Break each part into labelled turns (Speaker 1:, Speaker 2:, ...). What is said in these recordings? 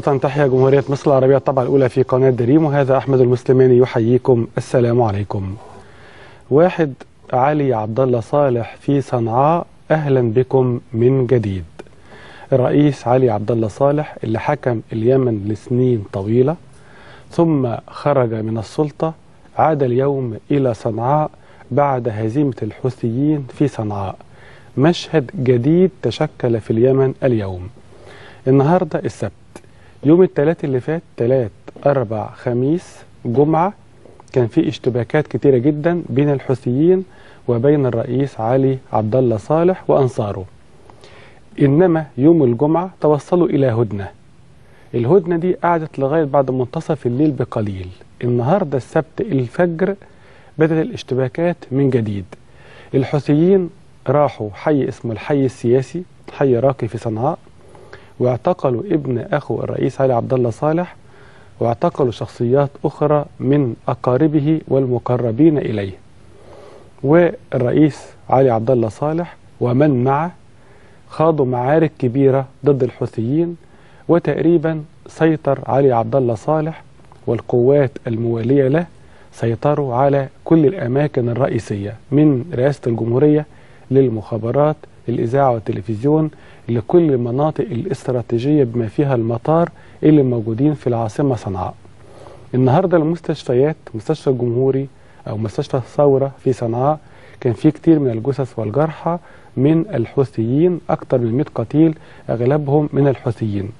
Speaker 1: الوطن تحيا جمهورية مصر العربية الطبعة الأولى في قناة دريم وهذا أحمد المسلماني يحييكم. السلام عليكم. واحد علي عبد الله صالح في صنعاء أهلا بكم من جديد. الرئيس علي عبد الله صالح اللي حكم اليمن لسنين طويلة ثم خرج من السلطة عاد اليوم إلى صنعاء بعد هزيمة الحوثيين في صنعاء. مشهد جديد تشكل في اليمن اليوم. النهاردة السبت. يوم الثلاث اللي فات ثلاث أربع خميس جمعة كان في اشتباكات كتيرة جدا بين الحوثيين وبين الرئيس علي عبد الله صالح وأنصاره. إنما يوم الجمعة توصلوا إلى هدنة. الهدنة دي قعدت لغاية بعد منتصف الليل بقليل. النهاردة السبت الفجر بدأت الاشتباكات من جديد. الحوثيين راحوا حي اسمه الحي السياسي حي راقي في صنعاء. واعتقلوا ابن أخو الرئيس علي عبد الله صالح واعتقلوا شخصيات أخرى من أقاربه والمقربين إليه. والرئيس علي عبد الله صالح ومن معه خاضوا معارك كبيرة ضد الحوثيين وتقريبا سيطر علي عبد الله صالح والقوات الموالية له سيطروا على كل الأماكن الرئيسية من رئاسة الجمهورية للمخابرات الإذاعة والتلفزيون لكل المناطق الاستراتيجية بما فيها المطار اللي موجودين في العاصمة صنعاء. النهاردة المستشفيات مستشفى الجمهوري أو مستشفى الثورة في صنعاء كان في كتير من الجثث والجرحى من الحوثيين أكثر من 100 قتيل أغلبهم من الحوثيين.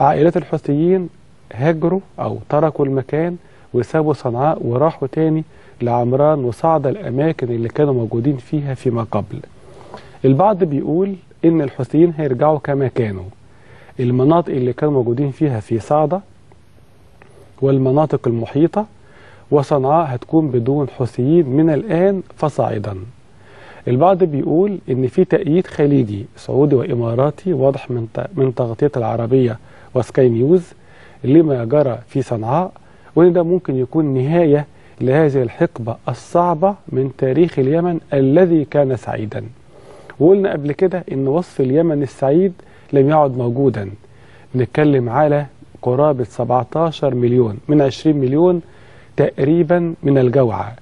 Speaker 1: عائلات الحوثيين هاجروا أو تركوا المكان وسابوا صنعاء وراحوا تاني لعمران وصعد الأماكن اللي كانوا موجودين فيها فيما قبل. البعض بيقول إن الحوثيين هيرجعوا كما كانوا. المناطق اللي كانوا موجودين فيها في صعدة والمناطق المحيطة وصنعاء هتكون بدون حوثيين من الآن فصاعدا. البعض بيقول إن في تأييد خليجي سعودي وإماراتي واضح من من تغطية العربية وسكاي نيوز لما جرى في صنعاء وإن ده ممكن يكون نهاية لهذه الحقبة الصعبة من تاريخ اليمن الذي كان سعيدا. وقلنا قبل كده إن وصف اليمن السعيد لم يعد موجودا. نتكلم على قرابة 17 مليون من 20 مليون تقريبا من الجوعى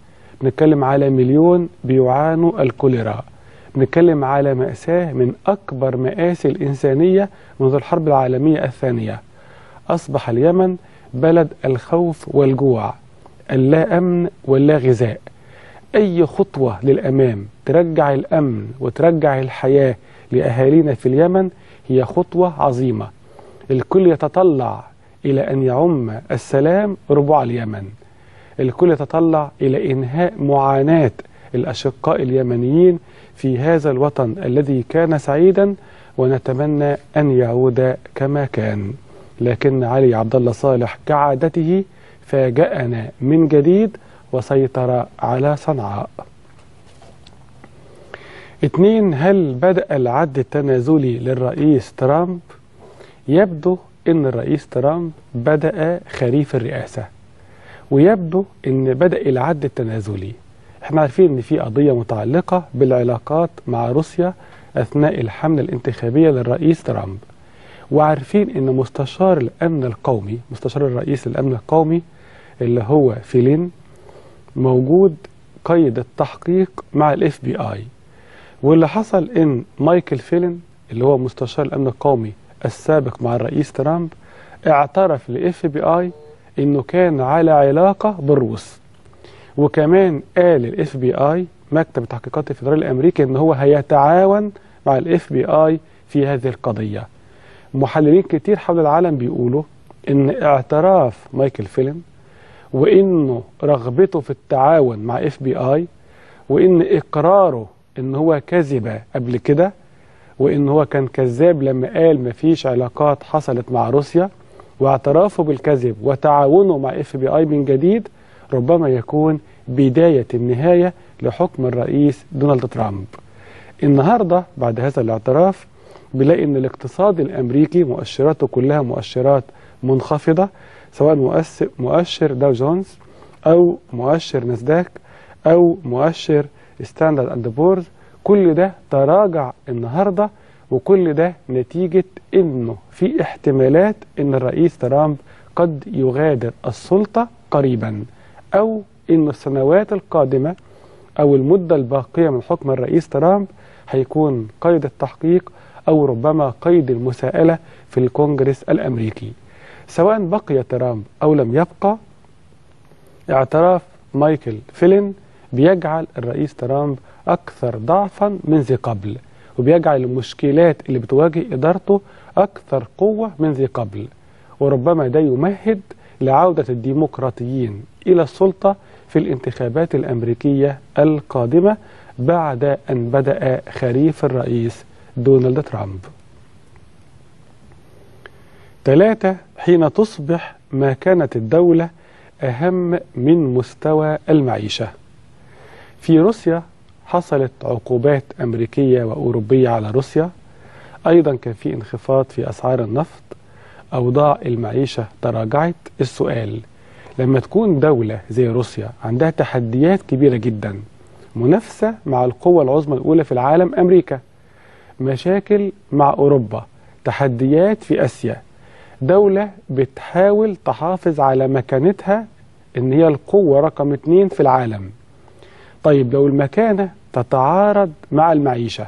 Speaker 1: بنتكلم على مليون بيعانوا الكوليرا. بنتكلم على مأساة من أكبر مآسي الإنسانية منذ الحرب العالمية الثانية. أصبح اليمن بلد الخوف والجوع اللا أمن واللا غذاء. أي خطوة للأمام ترجع الأمن وترجع الحياة لأهالينا في اليمن هي خطوة عظيمة. الكل يتطلع إلى أن يعم السلام ربوع اليمن. الكل يتطلع إلى إنهاء معاناة الأشقاء اليمنيين في هذا الوطن الذي كان سعيدا ونتمنى أن يعود كما كان. لكن علي عبد الله صالح كعادته فاجأنا من جديد وسيطر على صنعاء. اتنين هل بدأ العد التنازلي للرئيس ترامب؟ يبدو إن الرئيس ترامب بدأ خريف الرئاسة ويبدو إن بدأ العد التنازلي. إحنا عارفين إن في قضية متعلقة بالعلاقات مع روسيا أثناء الحملة الانتخابية للرئيس ترامب. وعارفين إن مستشار الأمن القومي مستشار الرئيس للامن القومي اللي هو فيلين موجود قيد التحقيق مع ال FBI واللي حصل إن مايكل فيلين اللي هو مستشار الأمن القومي السابق مع الرئيس ترامب اعترف ل FBI إنه كان على علاقة بالروس. وكمان قال ال FBI مكتب التحقيقات الفيدرالي الأمريكي ان هو هيتعاون مع ال FBI في هذه القضية. محللين كتير حول العالم بيقولوا إن اعتراف مايكل فيلين وإنه رغبته في التعاون مع FBI وإن إقراره إن هو كذب قبل كده وإن هو كان كذاب لما قال مفيش علاقات حصلت مع روسيا واعترافه بالكذب وتعاونه مع FBI من جديد ربما يكون بداية النهاية لحكم الرئيس دونالد ترامب. النهاردة بعد هذا الاعتراف بنلاقي إن الاقتصاد الأمريكي مؤشراته كلها مؤشرات منخفضة سواء مؤشر, مؤشر داو جونز أو مؤشر ناسداك أو مؤشر ستاندرد اند بورز كل ده تراجع النهارده وكل ده نتيجة إنه في احتمالات إن الرئيس ترامب قد يغادر السلطة قريبا أو إن السنوات القادمة أو المدة الباقية من حكم الرئيس ترامب هيكون قيد التحقيق أو ربما قيد المساءلة في الكونجرس الأمريكي. سواء بقي ترامب أو لم يبقى اعتراف مايكل فيلن بيجعل الرئيس ترامب أكثر ضعفا من ذي قبل وبيجعل المشكلات اللي بتواجه إدارته أكثر قوة من ذي قبل وربما ده يمهد لعودة الديمقراطيين إلى السلطة في الانتخابات الأمريكية القادمة بعد أن بدأ خريف الرئيس دونالد ترامب. ثلاثة حين تصبح ما كانت الدولة أهم من مستوى المعيشة. في روسيا حصلت عقوبات أمريكية وأوروبية على روسيا. أيضا كان في انخفاض في أسعار النفط. أوضاع المعيشة تراجعت. السؤال لما تكون دولة زي روسيا عندها تحديات كبيرة جدا منافسة مع القوة العظمى الأولى في العالم أمريكا مشاكل مع أوروبا تحديات في آسيا دولة بتحاول تحافظ على مكانتها إن هي القوة رقم اتنين في العالم. طيب لو المكانة تتعارض مع المعيشة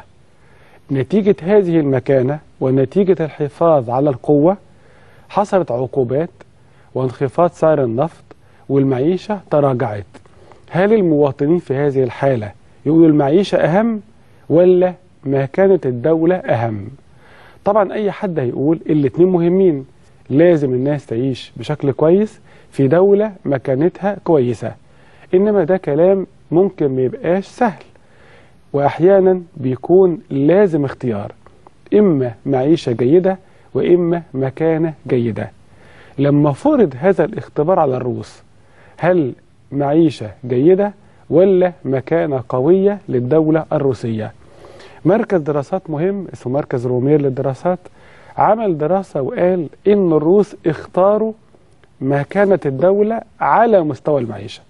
Speaker 1: نتيجة هذه المكانة ونتيجة الحفاظ على القوة حصلت عقوبات وانخفاض سعر النفط والمعيشة تراجعت. هل المواطنين في هذه الحالة يقولوا المعيشة أهم ولا ما كانت الدولة أهم؟ طبعا أي حد هيقول الاتنين مهمين. لازم الناس تعيش بشكل كويس في دولة مكانتها كويسة. إنما ده كلام ممكن ما يبقاش سهل. وأحيانا بيكون لازم اختيار. إما معيشة جيدة وإما مكانة جيدة. لما فرض هذا الاختبار على الروس هل معيشة جيدة ولا مكانة قوية للدولة الروسية؟ مركز دراسات مهم اسمه مركز رومير للدراسات. عمل دراسة وقال إن الروس اختاروا مكانة الدولة على مستوى المعيشة.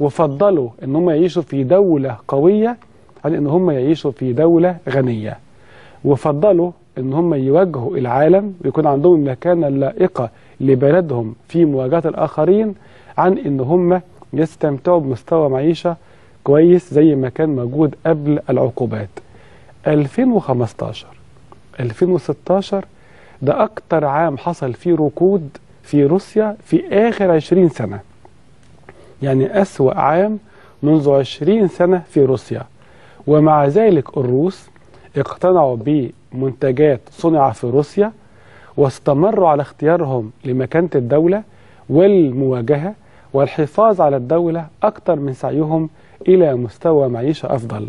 Speaker 1: وفضلوا إن هم يعيشوا في دولة قوية عن إن هم يعيشوا في دولة غنية. وفضلوا إن هم يواجهوا العالم ويكون عندهم المكانة اللائقة لبلدهم في مواجهة الآخرين عن إن هم يستمتعوا بمستوى معيشة كويس زي ما كان موجود قبل العقوبات. 2015 2016 ده أكتر عام حصل فيه ركود في روسيا في آخر 20 سنة. يعني أسوأ عام منذ عشرين سنة في روسيا. ومع ذلك الروس اقتنعوا بمنتجات صنع في روسيا واستمروا على اختيارهم لمكانة الدولة والمواجهة والحفاظ على الدولة أكثر من سعيهم إلى مستوى معيشة أفضل.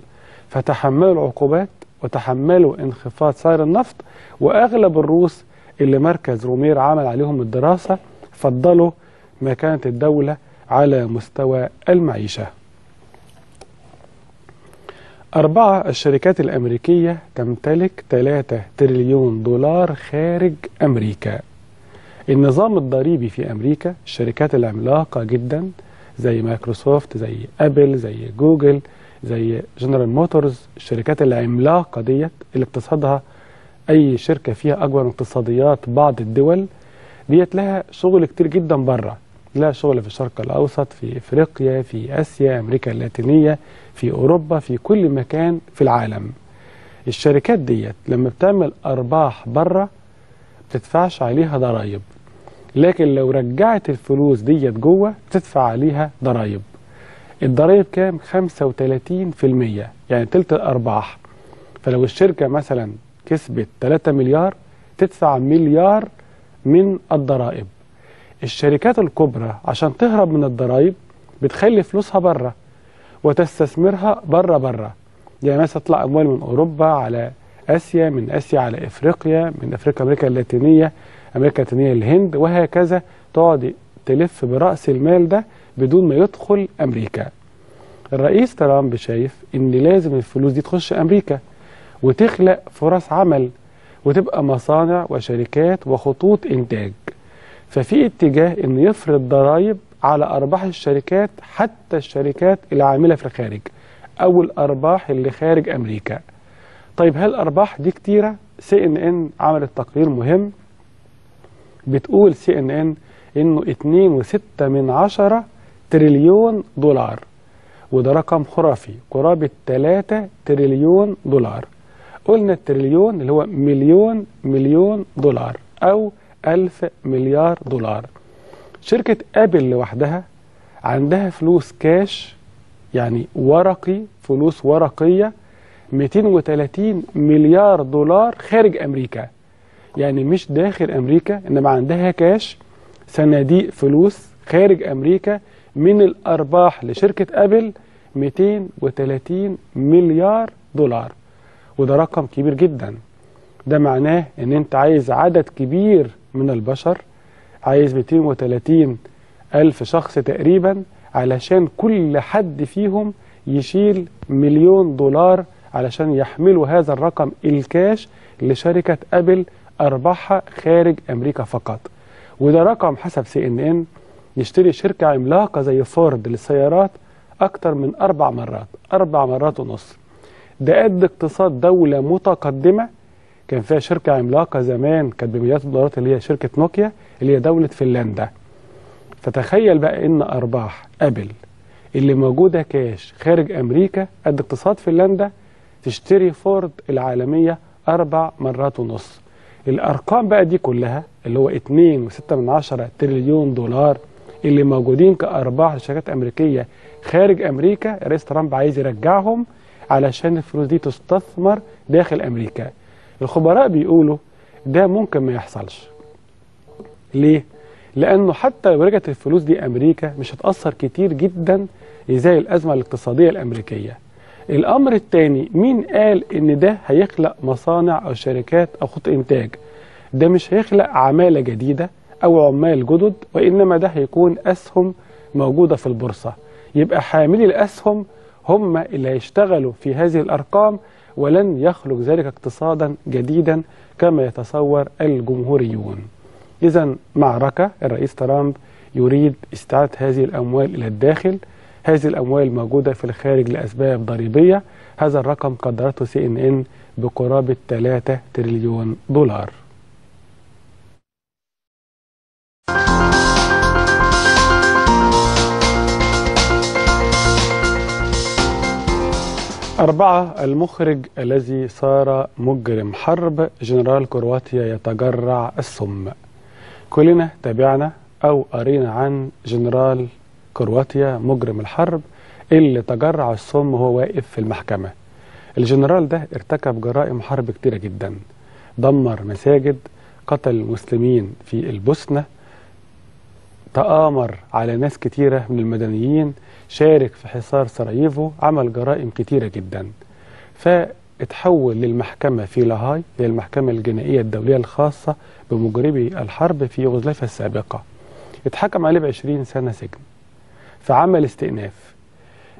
Speaker 1: فتحملوا العقوبات وتحملوا انخفاض سعر النفط وأغلب الروس اللي مركز رومير عمل عليهم الدراسة فضلوا مكانة الدولة على مستوى المعيشة. أربعة الشركات الأمريكية تمتلك 3 تريليون دولار خارج أمريكا. النظام الضريبي في أمريكا الشركات العملاقة جدا زي مايكروسوفت زي أبل زي جوجل زي جنرال موتورز. الشركات العملاقة ديت اللي اقتصادها أي شركة فيها أكبر اقتصاديات بعض الدول ديت لها شغل كتير جدا بره لها شغل في الشرق الأوسط في إفريقيا في آسيا أمريكا اللاتينية في أوروبا في كل مكان في العالم. الشركات ديت لما بتعمل أرباح بره بتدفعش عليها ضرائب. لكن لو رجعت الفلوس ديت جوه بتدفع عليها ضرائب. الضرائب كام؟ 35% يعني تلت الأرباح. فلو الشركة مثلا كسبت 3 مليار تدفع مليار من الضرائب. الشركات الكبرى عشان تهرب من الضرائب بتخلي فلوسها بره وتستثمرها بره بره يعني مثلا تطلع أموال من أوروبا على آسيا من آسيا على إفريقيا من إفريقيا أمريكا اللاتينية أمريكا اللاتينية الهند وهكذا. تقعد تلف برأس المال ده بدون ما يدخل أمريكا. الرئيس ترامب شايف إن لازم الفلوس دي تخش أمريكا وتخلق فرص عمل وتبقى مصانع وشركات وخطوط إنتاج. ففي اتجاه إنه يفرض ضرائب على أرباح الشركات حتى الشركات العامله في الخارج أو الأرباح اللي خارج أمريكا. طيب هل الأرباح دي كتيرة؟ CNN عملت تقرير مهم. بتقول CNN إنه 2.6 من عشرة تريليون دولار وده رقم خرافي. قرابة 3 تريليون دولار. قلنا التريليون اللي هو مليون مليون دولار أو ألف مليار دولار. شركة أبل لوحدها عندها فلوس كاش يعني ورقي فلوس ورقية 230 مليار دولار خارج أمريكا. يعني مش داخل أمريكا إنما عندها كاش صناديق فلوس خارج أمريكا. من الأرباح لشركة أبل 230 مليار دولار. وده رقم كبير جدا. ده معناه إن أنت عايز عدد كبير من البشر عايز 230 ألف شخص تقريبا علشان كل حد فيهم يشيل مليون دولار علشان يحملوا هذا الرقم الكاش لشركة أبل أرباحها خارج أمريكا فقط. وده رقم حسب CNN يشتري شركة عملاقة زي فورد للسيارات أكتر من أربع مرات أربع مرات ونص. ده قد اقتصاد دولة متقدمة كان فيها شركة عملاقة زمان كانت بمليارات الدولارات اللي هي شركة نوكيا اللي هي دولة فنلندا. فتخيل بقى إن أرباح أبل اللي موجودة كاش خارج أمريكا قد اقتصاد فنلندا تشتري فورد العالمية أربع مرات ونص. الأرقام بقى دي كلها اللي هو 2.6 تريليون دولار اللي موجودين كأرباح لشركات أمريكية خارج أمريكا رئيس ترامب عايز يرجعهم علشان الفلوس دي تستثمر داخل أمريكا. الخبراء بيقولوا ده ممكن ما يحصلش. ليه؟ لأنه حتى لو رجعت الفلوس دي أمريكا مش هتأثر كتير جدا زي الأزمة الاقتصادية الأمريكية. الأمر الثاني مين قال إن ده هيخلق مصانع أو شركات أو خط إنتاج؟ ده مش هيخلق عمالة جديدة أو عمال جدد وإنما ده هيكون أسهم موجودة في البورصة. يبقى حاملي الأسهم هم اللي هيشتغلوا في هذه الأرقام ولن يخلق ذلك اقتصادا جديدا كما يتصور الجمهوريون. إذا معركة الرئيس ترامب يريد استعادة هذه الأموال إلى الداخل. هذه الأموال موجودة في الخارج لأسباب ضريبية. هذا الرقم قدرته سي إن إن بقرابة 3 تريليون دولار. أربعة المخرج الذي صار مجرم. حرب جنرال كرواتيا يتجرع السم. كلنا تابعنا أو قرينا عن جنرال كرواتيا مجرم الحرب اللي تجرع السم وهو واقف في المحكمة. الجنرال ده ارتكب جرائم حرب كتيرة جدا. دمر مساجد قتل المسلمين في البوسنة تآمر على ناس كتيرة من المدنيين شارك في حصار سراييفو عمل جرائم كتيرة جدا. فاتحول للمحكمة في لاهاي هي المحكمة الجنائية الدولية الخاصة بمجرمي الحرب في يوغوسلافيا السابقة. اتحكم عليه بعشرين سنة سجن. فعمل استئناف.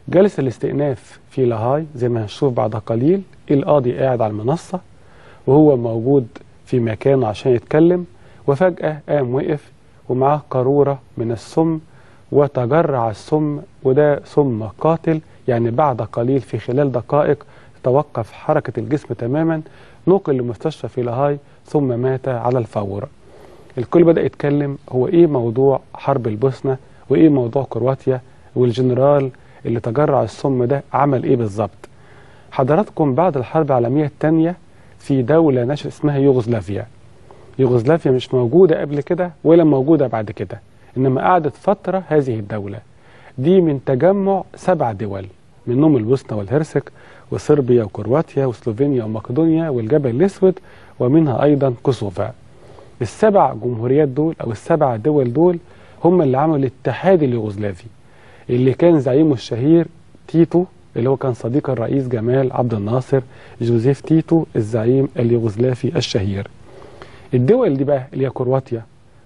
Speaker 1: جلس الاستئناف في لاهاي زي ما هنشوف بعد قليل القاضي قاعد على المنصة وهو موجود في مكانه عشان يتكلم وفجأة قام وقف ومعاه قارورة من السم وتجرع السم وده سم قاتل يعني بعد قليل في خلال دقائق توقف حركة الجسم تماما نقل لمستشفى في لاهاي ثم مات على الفور. الكل بدأ يتكلم هو إيه موضوع حرب البوسنة؟ وإيه موضوع كرواتيا؟ والجنرال اللي تجرع السم ده عمل إيه بالظبط؟ حضراتكم بعد الحرب العالمية الثانية في دولة نشأ اسمها يوغوسلافيا. يوغوسلافيا مش موجودة قبل كده ولا موجودة بعد كده. إنما قعدت فترة هذه الدولة. دي من تجمع سبع دول منهم البوسنة والهرسك وصربيا وكرواتيا وسلوفينيا ومقدونيا والجبل الأسود ومنها أيضا كوسوفا. السبع جمهوريات دول أو السبع دول دول هم اللي عملوا الاتحاد اليوغوسلافي اللي كان زعيمه الشهير تيتو اللي هو كان صديق الرئيس جمال عبد الناصر جوزيف تيتو الزعيم اليوغوسلافي الشهير. الدول دي بقى اللي هي كرواتيا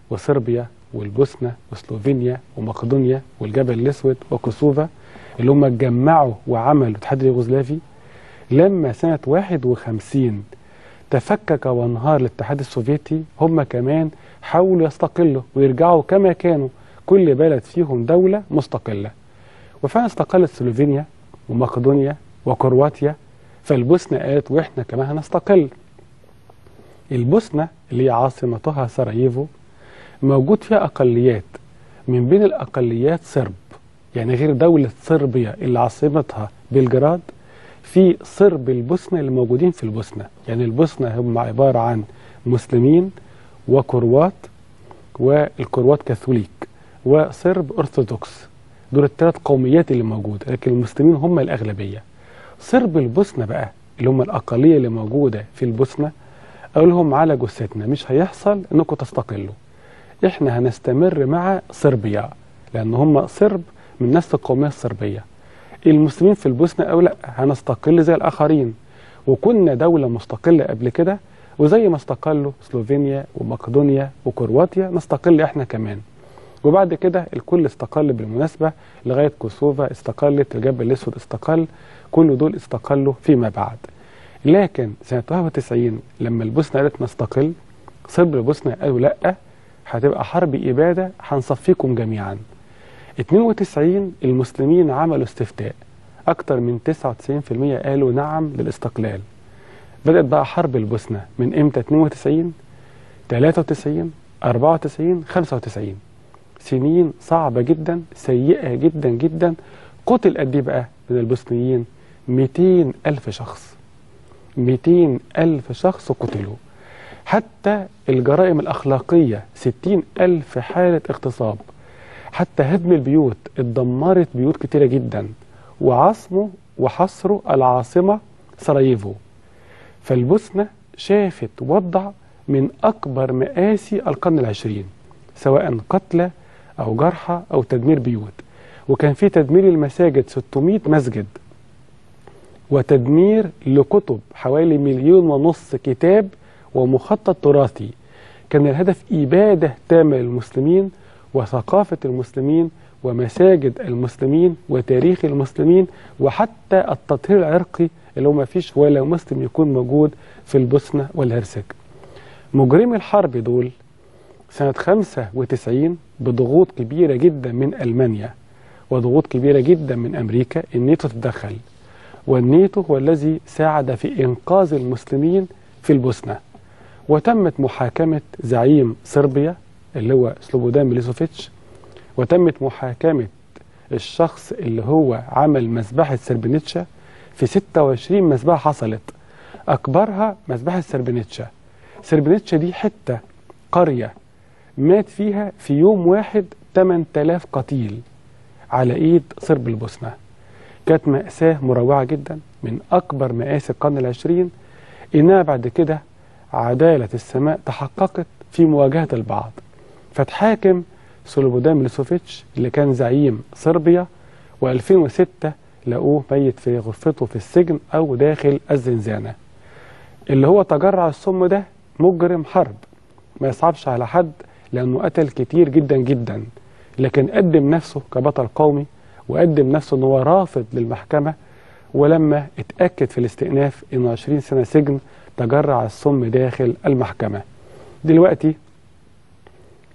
Speaker 1: وصربيا والبوسنة وسلوفينيا ومقدونيا والجبل الأسود وكوسوفا اللي هم اتجمعوا وعملوا الاتحاد اليوغوسلافي لما سنة 51 تفكك وانهار الاتحاد السوفيتي هم كمان حاولوا يستقلوا ويرجعوا كما كانوا. كل بلد فيهم دولة مستقلة. وفعلا استقلت سلوفينيا ومقدونيا وكرواتيا فالبوسنة قالت وإحنا كمان هنستقل. البوسنة اللي هي عاصمتها سراييفو موجود فيها أقليات. من بين الأقليات صرب يعني غير دولة صربيا اللي عاصمتها بلجراد في صرب البوسنة اللي موجودين في البوسنة. يعني البوسنة هم عبارة عن مسلمين وكروات والكروات كاثوليك وصرب أرثوذكس. دول الثلاث قوميات اللي موجودة لكن المسلمين هم الأغلبية. صرب البوسنة بقى اللي هم الأقلية اللي موجودة في البوسنة قال لهم على جثتنا مش هيحصل إنكم تستقلوا. إحنا هنستمر مع صربيا لأن هم صرب من نفس القومية الصربية. المسلمين في البوسنة قالوا لأ هنستقل زي الآخرين. وكنا دولة مستقلة قبل كده وزي ما استقلوا سلوفينيا ومقدونيا وكرواتيا نستقل إحنا كمان. وبعد كده الكل استقل بالمناسبة لغاية كوسوفا استقلت الجبل الأسود استقل كل دول استقلوا فيما بعد. لكن سنة 91 لما البوسنة قالت نستقل صرب البوسنة قالوا لأ هتبقى حرب إبادة هنصفيكم جميعا. 92 المسلمين عملوا استفتاء. أكتر من 99% قالوا نعم للاستقلال. بدأت بقى حرب البوسنة. من إمتى 92 93 94 95 سنين صعبة جدا سيئة جدا جدا. قتل قد إيه بقى من البوسنيين؟ 200 ألف شخص. 200 ألف شخص قتلوا. حتى الجرائم الأخلاقية 60 ألف حالة اغتصاب. حتى هدم البيوت اتدمرت بيوت كتيرة جدا. وعصموا وحصروا العاصمة سراييفو. فالبوسنة شافت وضع من أكبر مآسي القرن العشرين سواء قتلى أو جرحى أو تدمير بيوت. وكان في تدمير المساجد 600 مسجد. وتدمير لكتب حوالي مليون ونص كتاب ومخطط تراثي. كان الهدف إبادة تامة للمسلمين وثقافة المسلمين ومساجد المسلمين وتاريخ المسلمين وحتى التطهير العرقي اللي هو ما فيش ولا مسلم يكون موجود في البوسنة والهرسك. مجرمي الحرب دول سنة 95 بضغوط كبيرة جدا من ألمانيا وضغوط كبيرة جدا من أمريكا النيتو تدخل والنيتو هو الذي ساعد في إنقاذ المسلمين في البوسنة. وتمت محاكمة زعيم صربيا اللي هو سلوبودان ميليسوفيتش وتمت محاكمة الشخص اللي هو عمل مذبحة سربنيتشا في 26 مذبحة حصلت. أكبرها مذبحة سربنيتشا سربنيتشا دي حتة قرية مات فيها في يوم واحد 8000 قتيل على إيد صرب البوسنة. كانت مأساة مروعة جدا من أكبر مآسي القرن العشرين. إنها بعد كده عدالة السماء تحققت في مواجهة البعض. فتحاكم سلوبودان ميلوسوفيتش اللي كان زعيم صربيا و2006 لقوه ميت في غرفته في السجن أو داخل الزنزانة. اللي هو تجرع السم ده مجرم حرب. ما يصعبش على حد لأنه قتل كتير جدا جدا. لكن قدم نفسه كبطل قومي وقدم نفسه إن هو رافض للمحكمة. ولما اتأكد في الاستئناف إنه 20 سنة سجن تجرع السم داخل المحكمة. دلوقتي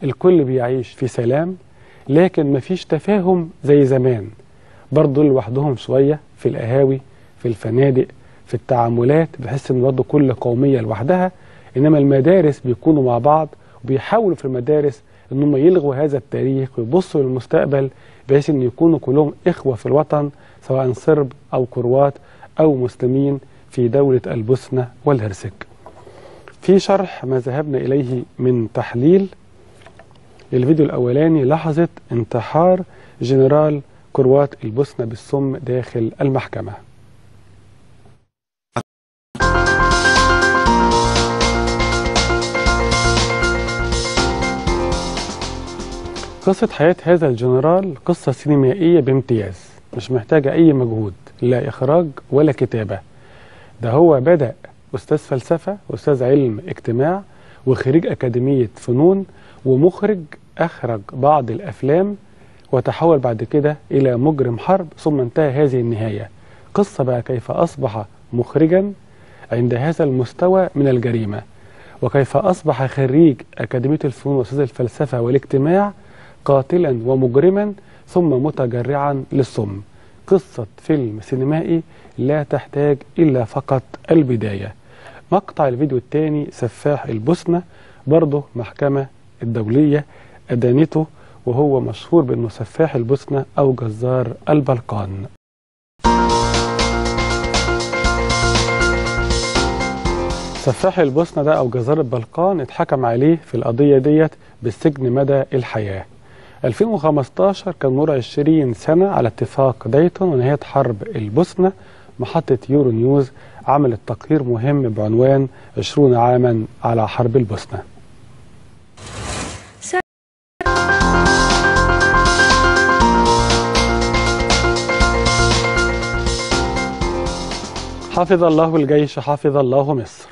Speaker 1: الكل بيعيش في سلام لكن مفيش تفاهم زي زمان. برضه لوحدهم شوية في القهاوي في الفنادق في التعاملات بحس إن برضه كل قومية لوحدها. إنما المدارس بيكونوا مع بعض وبيحاولوا في المدارس إن هم يلغوا هذا التاريخ ويبصوا للمستقبل بحيث إن يكونوا كلهم إخوة في الوطن سواء صرب أو كروات أو مسلمين. في دولة البوسنة والهرسك. في شرح ما ذهبنا إليه من تحليل الفيديو الأولاني لحظة انتحار جنرال كروات البوسنة بالسم داخل المحكمة. قصة حياة هذا الجنرال قصة سينمائية بامتياز مش محتاجة أي مجهود لا إخراج ولا كتابة ده هو بدأ أستاذ فلسفة أستاذ علم اجتماع وخريج أكاديمية فنون ومخرج أخرج بعض الأفلام وتحول بعد كده إلى مجرم حرب ثم انتهى هذه النهاية. قصة بقى كيف أصبح مخرجا عند هذا المستوى من الجريمة وكيف أصبح خريج أكاديمية الفنون وأستاذ الفلسفة والاجتماع قاتلا ومجرما ثم متجرعا للسم قصة فيلم سينمائي لا تحتاج إلا فقط البداية. مقطع الفيديو الثاني سفاح البوسنة برضه محكمة الدولية أدانته وهو مشهور بأنه سفاح البوسنة أو جزار البلقان. سفاح البوسنة ده أو جزار البلقان اتحكم عليه في القضية ديت بالسجن مدى الحياة. 2015 كان مر 20 سنة على اتفاق دايتون ونهاية حرب البوسنة. محطة يورو نيوز عملت تقرير مهم بعنوان 20 عاما على حرب البوسنة. حفظ الله الجيش حفظ الله مصر.